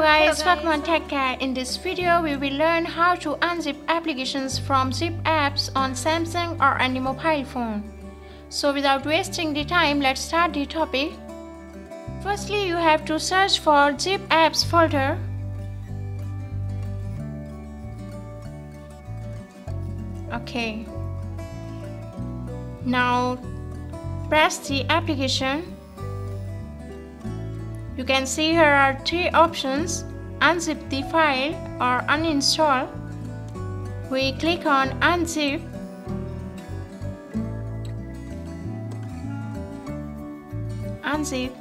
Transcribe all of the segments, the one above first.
guys, welcome on TechCat. In this video, we will learn how to unzip applications from zip apps on Samsung or any mobile phone. So without wasting the time, let's start the topic. Firstly, you have to search for zip apps folder. Okay. Now press the application you can see here are three options unzip the file or uninstall. We click on unzip. Unzip.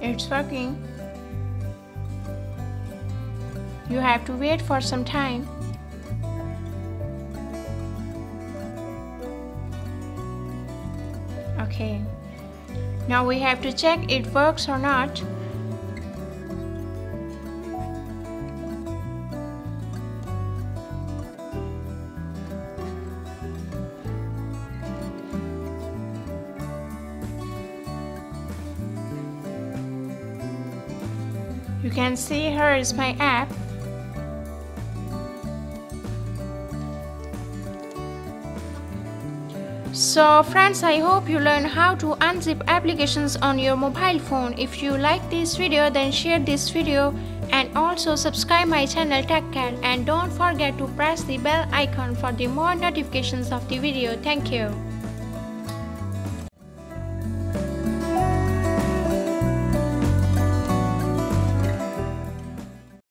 It's working you have to wait for some time. Okay, now we have to check it works or not. You can see here is my app So friends, I hope you learn how to unzip applications on your mobile phone. If you like this video, then share this video and also subscribe my channel TechCat and don't forget to press the bell icon for the more notifications of the video. Thank you.